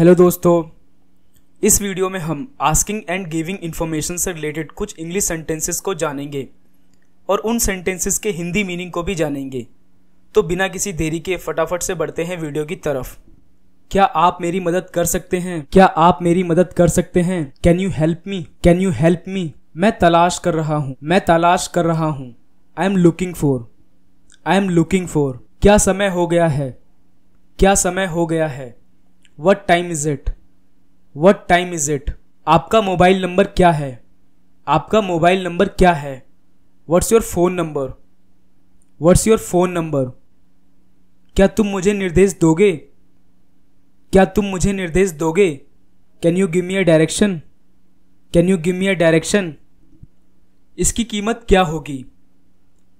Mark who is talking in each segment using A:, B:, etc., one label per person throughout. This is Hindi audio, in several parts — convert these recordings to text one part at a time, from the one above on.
A: हेलो दोस्तों, इस वीडियो में हम आस्किंग एंड गिविंग इन्फॉर्मेशन से रिलेटेड कुछ इंग्लिश सेंटेंसेस को जानेंगे और उन सेंटेंसेस के हिंदी मीनिंग को भी जानेंगे। तो बिना किसी देरी के फटाफट से बढ़ते हैं वीडियो की तरफ़। क्या आप मेरी मदद कर सकते हैं? क्या आप मेरी मदद कर सकते हैं? Can you help me can you help me मैं तलाश कर रहा हूँ। मैं तलाश कर रहा हूँ। I am looking for I am looking for क्या समय हो गया है? क्या समय हो गया है? What time is it what time is it आपका मोबाइल नंबर क्या है? आपका मोबाइल नंबर क्या है? What's your phone number what's your phone number क्या तुम मुझे निर्देश दोगे? क्या तुम मुझे निर्देश दोगे? Can you give me a direction can you give me a direction इसकी कीमत क्या होगी?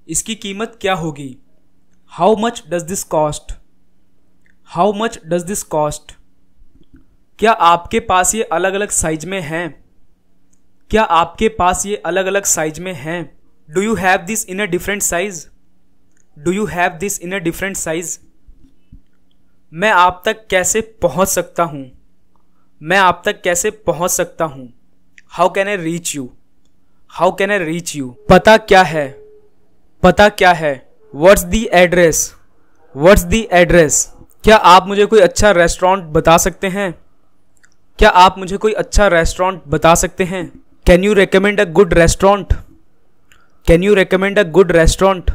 A: इसकी कीमत क्या होगी? How much does this cost how much does this cost क्या आपके पास ये अलग अलग साइज़ में हैं? क्या आपके पास ये अलग अलग साइज़ में हैं? Do you have this in a different size do you have this in a different size मैं आप तक कैसे पहुँच सकता हूँ? मैं आप तक कैसे पहुँच सकता हूँ? How can I reach you how can I reach you पता क्या है? पता क्या है? What's the address what's the address क्या आप मुझे कोई अच्छा रेस्टोरेंट बता सकते हैं? क्या आप मुझे कोई अच्छा रेस्टोरेंट बता सकते हैं? Can you recommend a good restaurant can you recommend a good restaurant